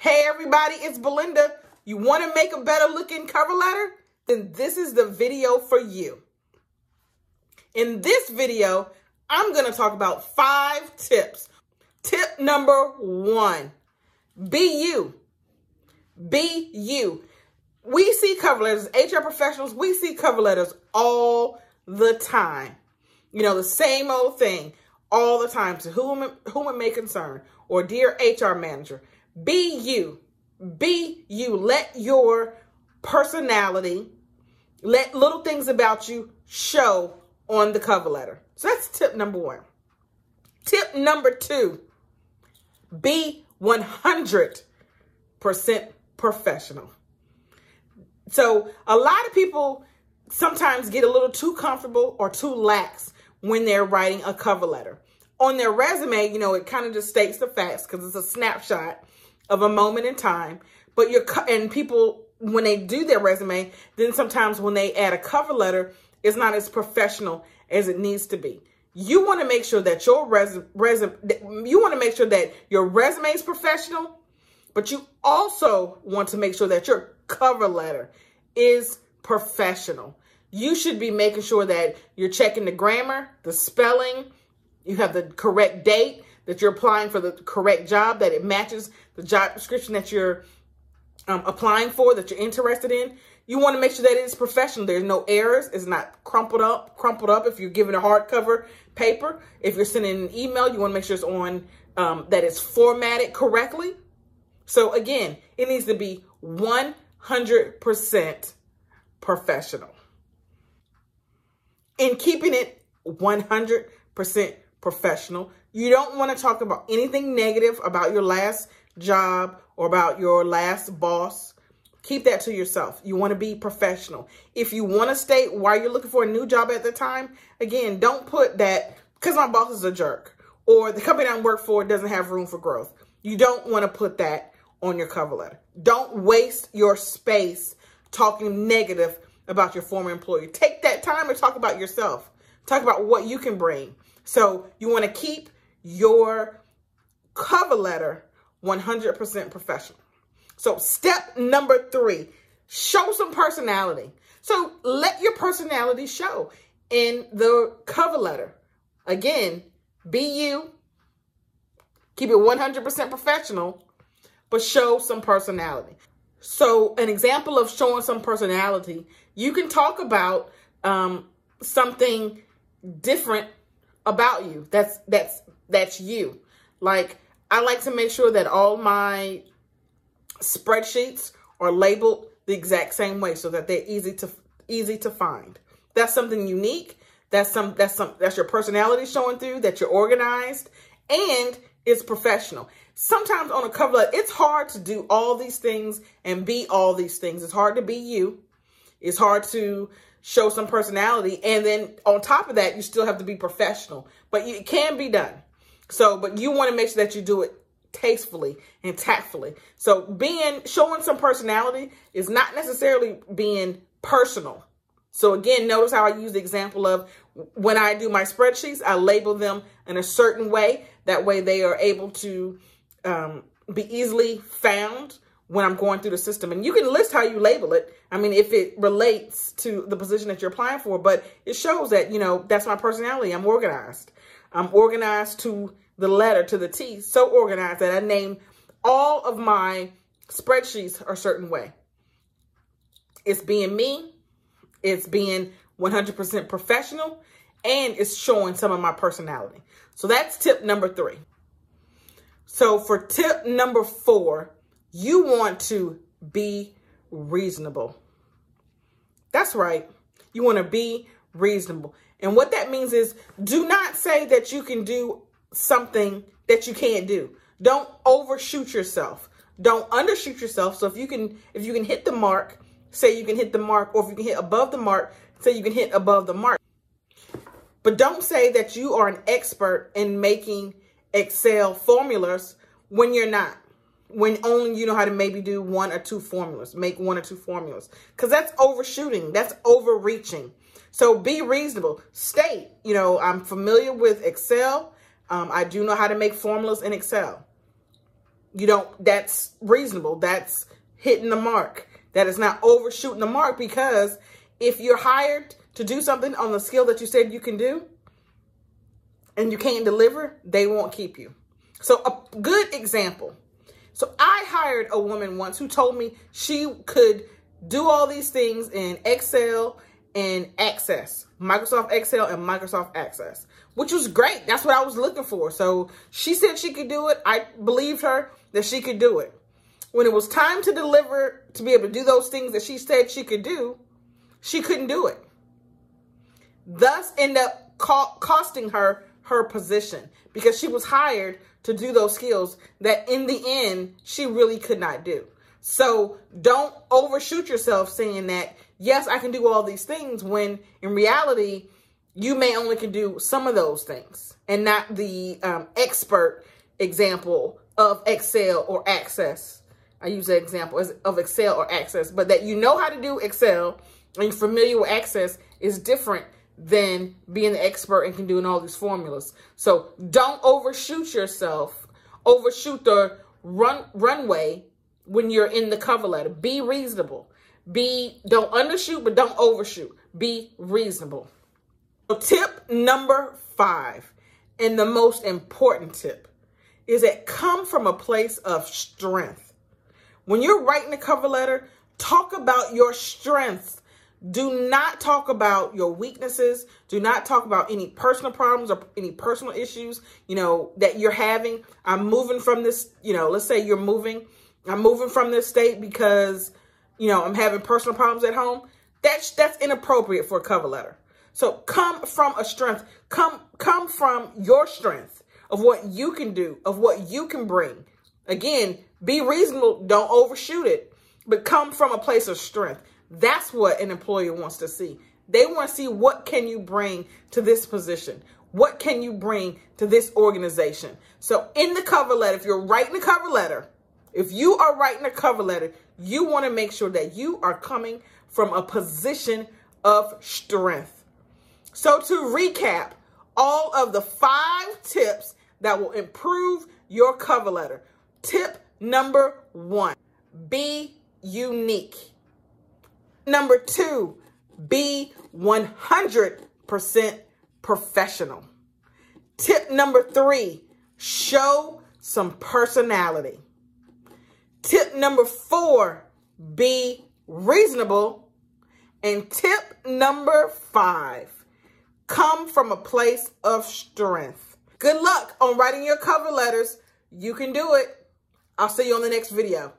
Hey everybody, it's Belinda. You want to make a better looking cover letter? Then this is the video for you. In this video, I'm going to talk about five tips. Tip number one, be you. Be you. We see cover letters, HR professionals, we see cover letters all the time. You know, the same old thing all the time to whom, whom it may concern or dear HR manager. Be you. Be you. Let your personality, let little things about you show on the cover letter. So that's tip number one. Tip number two, be 100% professional. So a lot of people sometimes get a little too comfortable or too lax when they're writing a cover letter. On their resume, you know, it kind of just states the facts because it's a snapshot of a moment in time. But you're, and people, when they do their resume, then sometimes when they add a cover letter, it's not as professional as it needs to be. You want to make sure that your resume, resume you want to make sure that your resume is professional, but you also want to make sure that your cover letter is professional. You should be making sure that you're checking the grammar, the spelling, you have the correct date, that you're applying for the correct job, that it matches the job description that you're um, applying for, that you're interested in. You want to make sure that it's professional. There's no errors. It's not crumpled up, crumpled up if you're giving a hardcover paper. If you're sending an email, you want to make sure it's on, um, that it's formatted correctly. So again, it needs to be 100% professional. In keeping it 100% professional, you don't want to talk about anything negative about your last job or about your last boss. Keep that to yourself. You want to be professional. If you want to state why you're looking for a new job at the time, again, don't put that because my boss is a jerk or the company I work for doesn't have room for growth. You don't want to put that on your cover letter. Don't waste your space talking negative about your former employer. Take that time to talk about yourself. Talk about what you can bring. So you want to keep your cover letter 100% professional. So step number three, show some personality. So let your personality show in the cover letter. Again, be you, keep it 100% professional, but show some personality. So an example of showing some personality, you can talk about um, something different about you. That's that's that's you. Like I like to make sure that all my spreadsheets are labeled the exact same way so that they're easy to easy to find. That's something unique. That's some that's some that's your personality showing through, that you're organized and it's professional. Sometimes on a cover letter, it's hard to do all these things and be all these things. It's hard to be you. It's hard to show some personality. And then on top of that, you still have to be professional. But it can be done. So, but you want to make sure that you do it tastefully and tactfully. So being, showing some personality is not necessarily being personal. So again, notice how I use the example of when I do my spreadsheets, I label them in a certain way. That way they are able to um, be easily found when I'm going through the system. And you can list how you label it. I mean, if it relates to the position that you're applying for, but it shows that, you know, that's my personality. I'm organized. I'm organized to the letter, to the T, so organized that I name all of my spreadsheets a certain way. It's being me. It's being 100% professional and it's showing some of my personality. So that's tip number three. So for tip number four, you want to be reasonable. That's right. You want to be reasonable. And what that means is do not say that you can do something that you can't do. Don't overshoot yourself. Don't undershoot yourself. So if you can if you can hit the mark, say you can hit the mark or if you can hit above the mark, say you can hit above the mark. But don't say that you are an expert in making Excel formulas when you're not when only you know how to maybe do one or two formulas, make one or two formulas. Because that's overshooting. That's overreaching. So be reasonable. State, you know, I'm familiar with Excel. Um, I do know how to make formulas in Excel. You don't, that's reasonable. That's hitting the mark. That is not overshooting the mark because if you're hired to do something on the skill that you said you can do and you can't deliver, they won't keep you. So a good example. So I hired a woman once who told me she could do all these things in Excel and Access, Microsoft Excel and Microsoft Access, which was great. That's what I was looking for. So she said she could do it. I believed her that she could do it. When it was time to deliver, to be able to do those things that she said she could do, she couldn't do it. Thus, end up co costing her her position because she was hired to do those skills that in the end she really could not do. So don't overshoot yourself saying that, yes, I can do all these things when in reality, you may only can do some of those things and not the um, expert example of Excel or Access. I use that example of Excel or Access, but that you know how to do Excel and you're familiar with Access is different than being the expert and can doing all these formulas. So don't overshoot yourself, overshoot the run runway when you're in the cover letter. Be reasonable. Be don't undershoot, but don't overshoot. Be reasonable. So tip number five, and the most important tip, is that come from a place of strength. When you're writing a cover letter, talk about your strengths do not talk about your weaknesses. Do not talk about any personal problems or any personal issues, you know, that you're having. I'm moving from this, you know, let's say you're moving. I'm moving from this state because, you know, I'm having personal problems at home. That's that's inappropriate for a cover letter. So come from a strength. Come come from your strength of what you can do, of what you can bring. Again, be reasonable, don't overshoot it, but come from a place of strength. That's what an employer wants to see. They want to see what can you bring to this position? What can you bring to this organization? So in the cover letter, if you're writing a cover letter, if you are writing a cover letter, you want to make sure that you are coming from a position of strength. So to recap, all of the five tips that will improve your cover letter. Tip number one, be unique. Number two, be 100% professional. Tip number three, show some personality. Tip number four, be reasonable. And tip number five, come from a place of strength. Good luck on writing your cover letters. You can do it. I'll see you on the next video.